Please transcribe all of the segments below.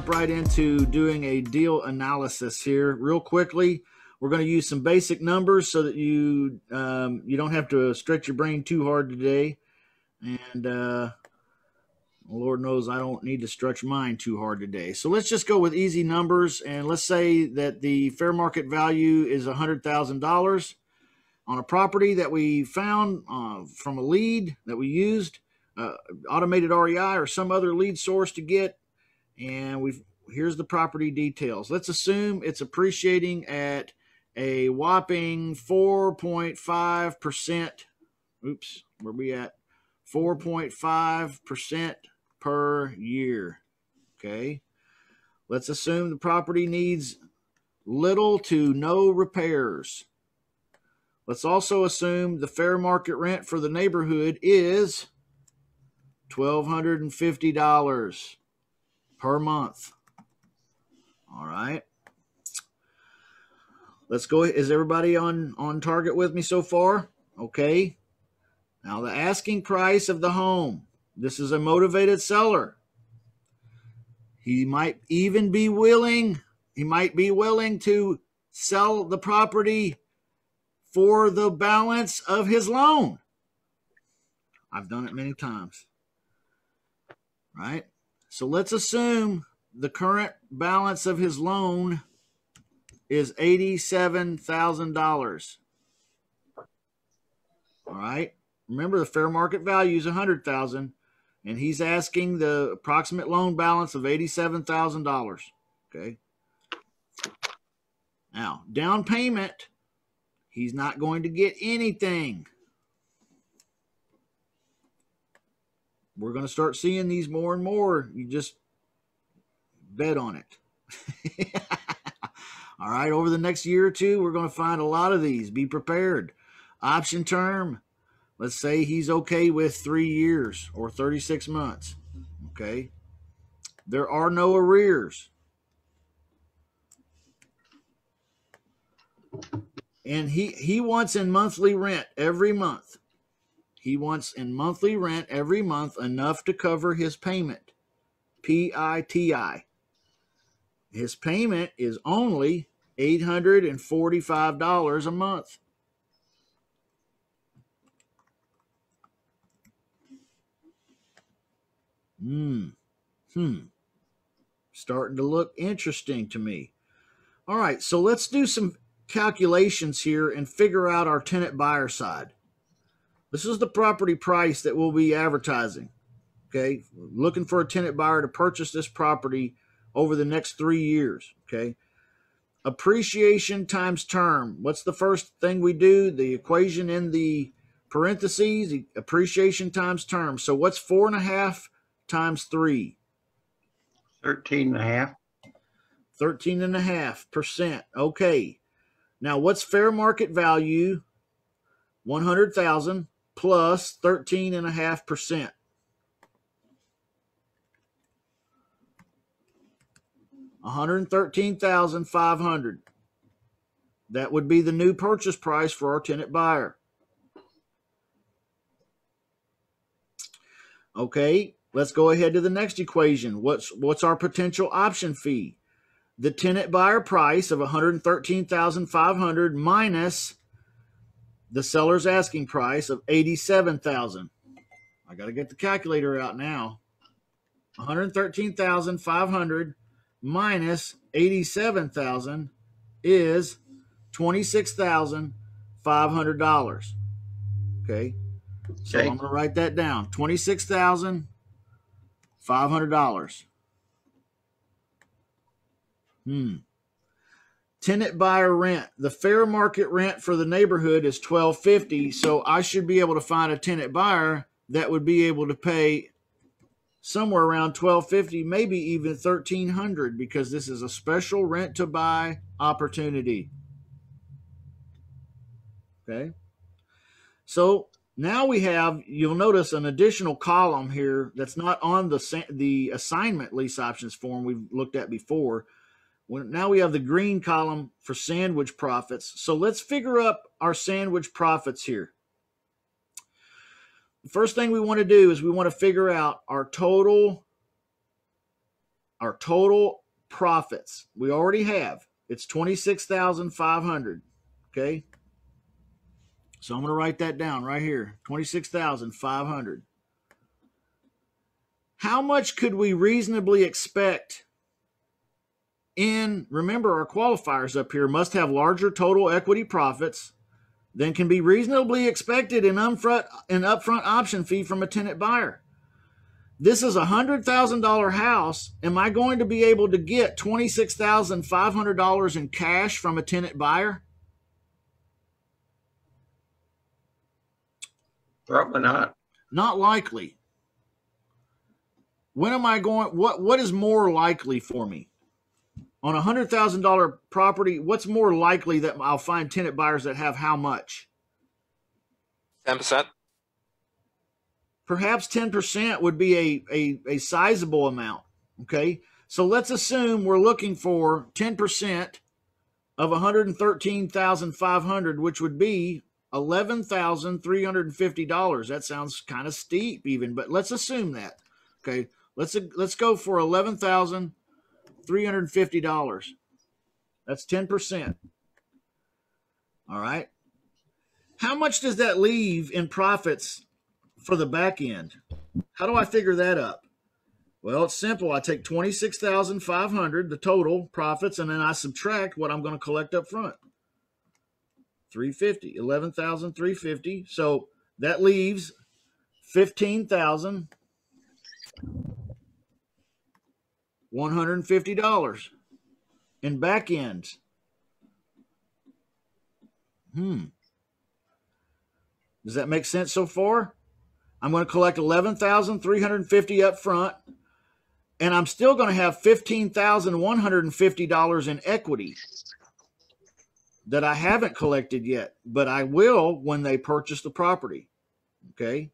jump right into doing a deal analysis here real quickly. We're going to use some basic numbers so that you um, you don't have to stretch your brain too hard today. And uh, Lord knows I don't need to stretch mine too hard today. So let's just go with easy numbers and let's say that the fair market value is $100,000 on a property that we found uh, from a lead that we used, uh, automated REI or some other lead source to get. And we've here's the property details. Let's assume it's appreciating at a whopping 4.5%. Oops, where we at? 4.5% per year. Okay. Let's assume the property needs little to no repairs. Let's also assume the fair market rent for the neighborhood is $1,250 per month. All right. Let's go. Is everybody on, on target with me so far? Okay. Now, the asking price of the home. This is a motivated seller. He might even be willing, he might be willing to sell the property for the balance of his loan. I've done it many times. Right? So let's assume the current balance of his loan is $87,000. All right? Remember the fair market value is 100,000 and he's asking the approximate loan balance of $87,000. Okay. Now, down payment, he's not going to get anything. We're going to start seeing these more and more. You just bet on it. All right, over the next year or two, we're going to find a lot of these. Be prepared. Option term, Let's say he's okay with three years or 36 months. Okay. There are no arrears. And he, he wants in monthly rent every month. He wants in monthly rent every month enough to cover his payment. P I T I. His payment is only $845 a month. Hmm. Hmm. Starting to look interesting to me. All right, so let's do some calculations here and figure out our tenant buyer side. This is the property price that we'll be advertising. Okay, looking for a tenant buyer to purchase this property over the next three years. Okay, appreciation times term. What's the first thing we do? The equation in the parentheses, appreciation times term. So what's four and a half times three? 13 and a half. 13 and a half percent. Okay. Now what's fair market value? 100,000 plus 13 and a half percent. One hundred thirteen thousand five hundred. That would be the new purchase price for our tenant buyer. Okay, Let's go ahead to the next equation. What's what's our potential option fee? The tenant buyer price of 113,500 minus the seller's asking price of 87,000. I got to get the calculator out now. 113,500 minus 87,000 is $26,500. Okay. So okay. I'm going to write that down. 26,000 $500. Hmm. Tenant buyer rent. The fair market rent for the neighborhood is 1250, so I should be able to find a tenant buyer that would be able to pay somewhere around 1250, maybe even 1300 because this is a special rent to buy opportunity. Okay? So, now we have, you'll notice an additional column here that's not on the, the assignment lease options form we've looked at before. Now we have the green column for sandwich profits. So let's figure up our sandwich profits here. The first thing we want to do is we want to figure out our total our total profits. We already have. It's 26,500. Okay? So I'm going to write that down right here. 26,500. How much could we reasonably expect in remember our qualifiers up here must have larger total equity profits than can be reasonably expected in upfront an upfront option fee from a tenant buyer. This is a hundred thousand dollar house. Am I going to be able to get twenty six thousand five hundred dollars in cash from a tenant buyer? Probably not. Not likely. When am I going? What What is more likely for me? On a hundred thousand dollar property, what's more likely that I'll find tenant buyers that have how much? Ten percent. Perhaps ten percent would be a, a a sizable amount. Okay, so let's assume we're looking for ten percent of one hundred and thirteen thousand five hundred, which would be eleven thousand three hundred and fifty dollars. That sounds kind of steep, even, but let's assume that. Okay, let's let's go for eleven thousand $350. That's 10%. All right. How much does that leave in profits for the back end? How do I figure that up? Well, it's simple. I take 26,500, the total profits, and then I subtract what I'm going to collect up front. 350, 11,350. So that leaves 15,000 $150 in back ends. Hmm. Does that make sense so far? I'm going to collect 11,350 up front and I'm still going to have $15,150 in equity that I haven't collected yet, but I will when they purchase the property. Okay?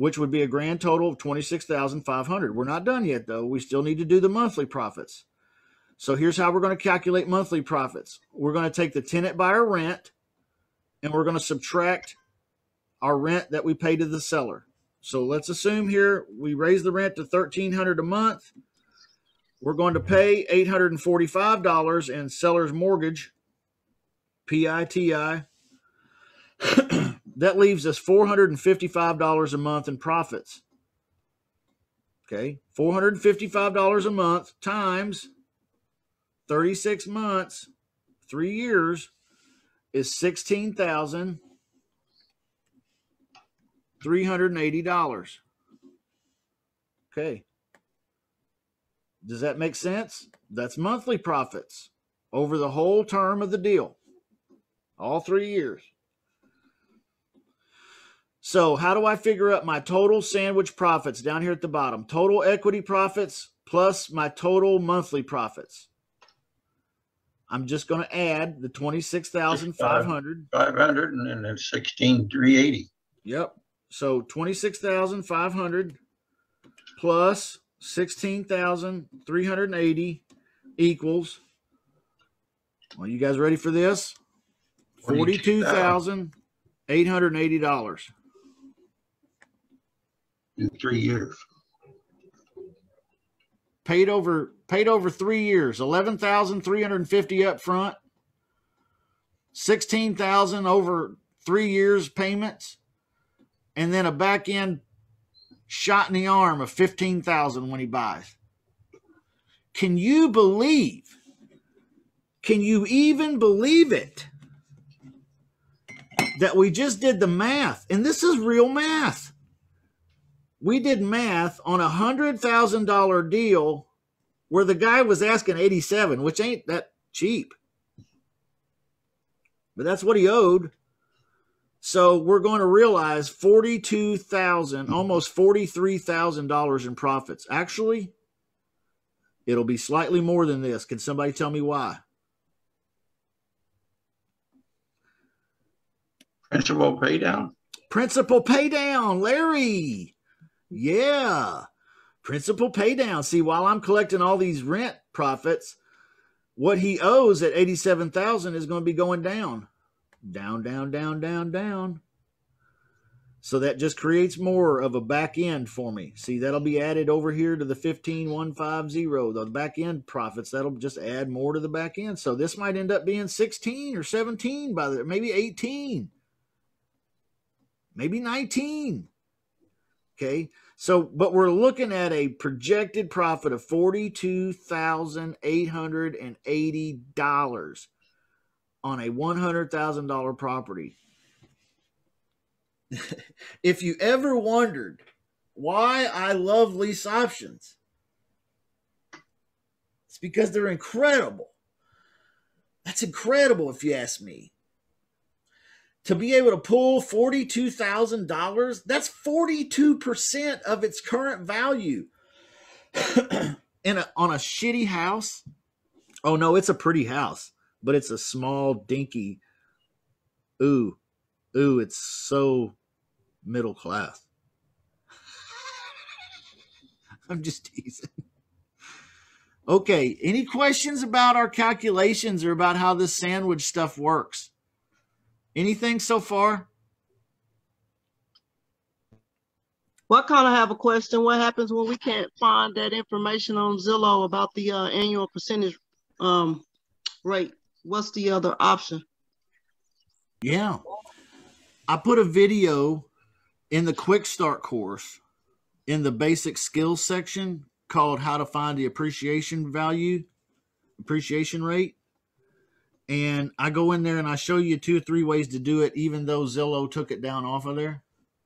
Which would be a grand total of 26,500. We're not done yet though. We still need to do the monthly profits. So here's how we're going to calculate monthly profits. We're going to take the tenant buyer rent and we're going to subtract our rent that we pay to the seller. So let's assume here we raise the rent to 1300 a month. We're going to pay $845 in seller's mortgage, PITI. That leaves us $455 a month in profits. Okay, $455 a month times 36 months, three years, is $16,380. Okay. Does that make sense? That's monthly profits over the whole term of the deal, all three years. So, how do I figure out my total sandwich profits down here at the bottom? Total equity profits plus my total monthly profits. I'm just going to add the 26,500. 500 and then 16,380. Yep. So 26,500 plus 16,380 equals Well, you guys ready for this? $42,880 in three years. Paid over paid over three years, eleven thousand three hundred and fifty up front, sixteen thousand over three years payments, and then a back end shot in the arm of fifteen thousand when he buys. Can you believe? Can you even believe it? That we just did the math, and this is real math we did math on a hundred thousand dollar deal where the guy was asking 87 which ain't that cheap. But that's what he owed. So we're going to realize 42,000 almost $43,000 in profits. Actually it'll be slightly more than this. Can somebody tell me why? Principal pay down? principal pay down larry yeah. Principal pay down. See, while I'm collecting all these rent profits, what he owes at 87,000 is going to be going down. Down, down, down, down, down. So that just creates more of a back end for me. See, that'll be added over here to the 15150, the back end profits. That'll just add more to the back end. So this might end up being 16 or 17 by the maybe 18. Maybe 19. Okay. So, but we're looking at a projected profit of $42,880 on a $100,000 property. if you ever wondered why I love lease options, it's because they're incredible. That's incredible if you ask me. To be able to pull $42,000, that's 42% of its current value. In a, on a shitty house. Oh no, it's a pretty house, but it's a small dinky ooh, ooh, it's so middle class. I'm just teasing. Okay, any questions about our calculations or about how this sandwich stuff works? Anything so far? Well, I kind of have a question. What happens when we can't find that information on Zillow about the uh, annual percentage um, rate? What's the other option? Yeah. I put a video in the quick start course in the basic skills section called how to find the appreciation value appreciation rate and i go in there and i show you two or three ways to do it even though zillow took it down off of there.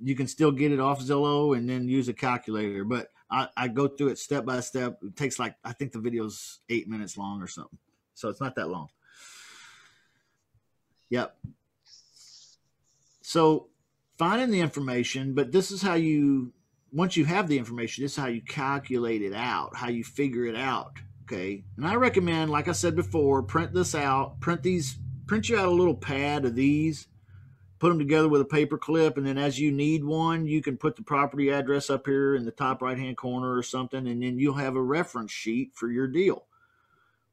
You can still get it off zillow and then use a calculator but i, I go through it step by step. It takes like i think the video's eight minutes long or something. So it's not that long. Yep. So finding the information, but this is how you once you have the information, this is how you calculate it out, how you figure it out. Okay. And I recommend, like I said before, print this out, print these, print you out a little pad of these, put them together with a paper clip, and then as you need one, you can put the property address up here in the top right hand corner or something, and then you'll have a reference sheet for your deal.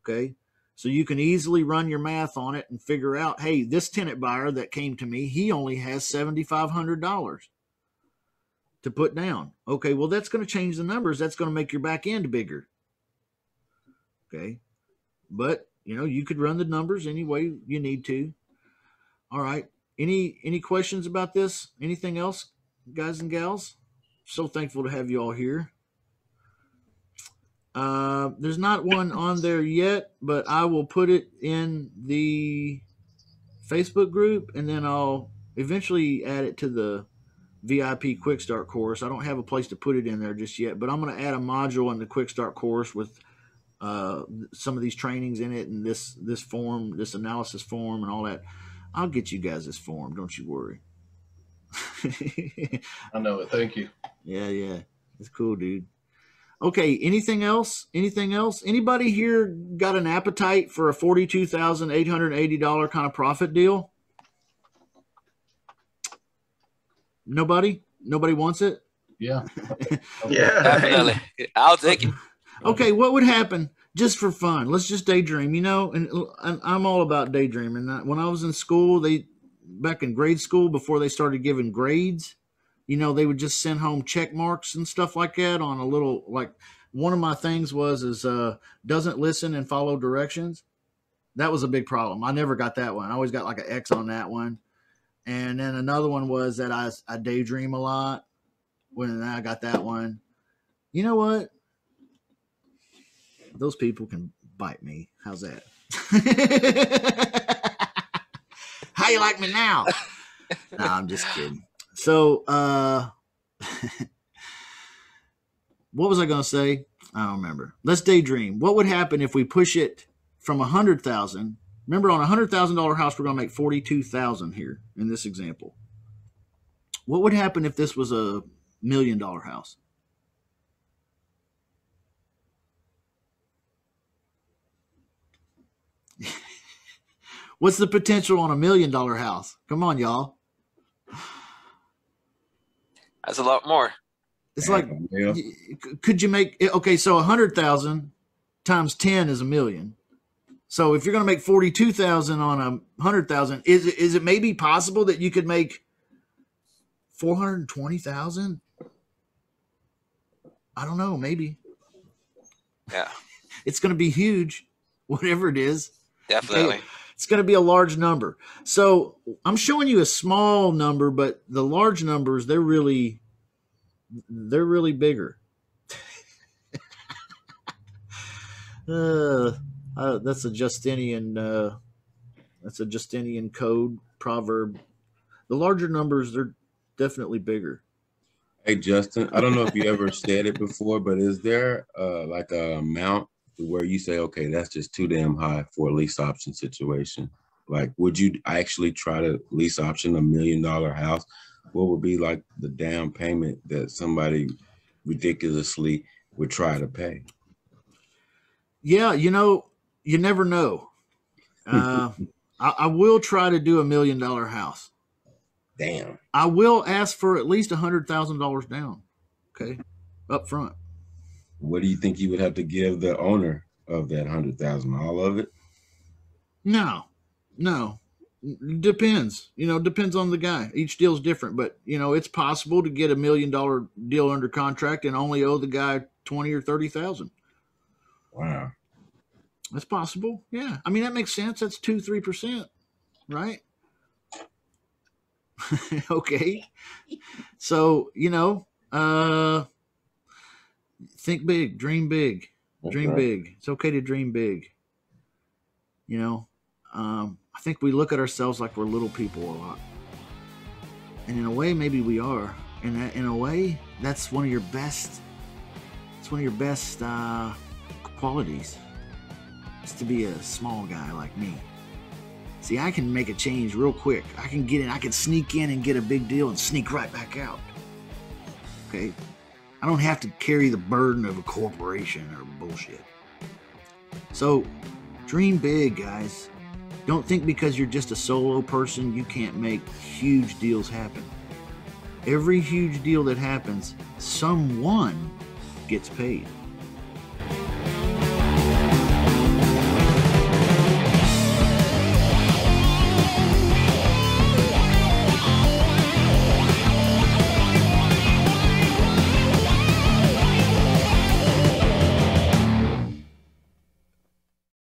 Okay. So you can easily run your math on it and figure out, hey, this tenant buyer that came to me, he only has $7,500 to put down. Okay, well, that's going to change the numbers. That's going to make your back end bigger. Okay. But, you know, you could run the numbers any way you need to. All right. Any any questions about this? Anything else, guys and gals? So thankful to have you all here. Uh, there's not one on there yet, but I will put it in the Facebook group and then I'll eventually add it to the VIP Quick Start course. I don't have a place to put it in there just yet, but I'm going to add a module in the Quick Start course with uh, some of these trainings in it and this this form, this analysis form, and all that. I'll get you guys this form. Don't you worry. I know it. Thank you. Yeah, yeah, it's cool, dude. Okay, anything else? Anything else? Anybody here got an appetite for a forty-two thousand eight hundred eighty dollar kind of profit deal? Nobody? Nobody wants it? Yeah. Yeah. Definitely. I'll take it. Okay, what would happen just for fun? Let's just daydream, you know. And, and I'm all about daydreaming. When I was in school, they back in grade school before they started giving grades, you know, they would just send home check marks and stuff like that on a little like one of my things was is uh doesn't listen and follow directions. That was a big problem. I never got that one. I always got like an X on that one. And then another one was that I I daydream a lot. When I got that one. You know what? Those people can bite me. How's that? How you like me now? no, I'm just kidding. So, uh, what was I going to say? I don't remember. Let's daydream. What would happen if we push it from a hundred thousand? Remember, on a hundred thousand dollar house, we're going to make forty-two thousand here in this example. What would happen if this was a million dollar house? What's the potential on a million dollar house? Come on, y'all. That's a lot more. It's like, Yeah. could you make okay? So a hundred thousand times ten is a million. So if you're going to make forty-two thousand on a hundred thousand, is it, is it maybe possible that you could make four hundred twenty thousand. I don't know. Maybe Yeah, it's going to be huge, whatever it is. definitely. It's going to be a large number. So I'm showing you a small number, but the large numbers they're really they're really bigger. uh, uh, that's a Justinian. Uh, that's a Justinian code proverb. The larger numbers they're definitely bigger. Hey Justin, I don't know if you ever said it before, but is there uh like a amount where you say, okay, that's just too damn high for a lease option situation? Like, would you actually try to lease option a million dollar house? What would be like the down payment that somebody ridiculously would try to pay? Yeah, you know, you never know. Uh, I, I will try to do a million dollar house. Damn. I will ask for at least a hundred thousand dollars down. Okay, up front. What do you think you would have to give the owner of that hundred thousand? All of it? No, no, depends. You know, depends on the guy. Each deal's different, but you know, it's possible to get a million dollar deal under contract and only owe the guy twenty or thirty thousand. Wow. That's possible. Yeah, I mean that makes sense. That's two, three percent, right? okay. So you know, uh, think big, dream big. dream Okay. big. It's okay to dream big. You know, um, I think we look at ourselves like we're little people a lot, and in a way, maybe we are. And that- in a way, that's one of your best. It's one of your best uh, qualities. Is to be a small guy like me. See, I can make a change real quick. I can get in. I can sneak in and get a big deal and sneak right back out. Okay, I don't have to carry the burden of a corporation or bullshit. So, dream big, guys. Don't think because you're just a solo person you can't make huge deals happen. Every huge deal that happens, someone gets paid.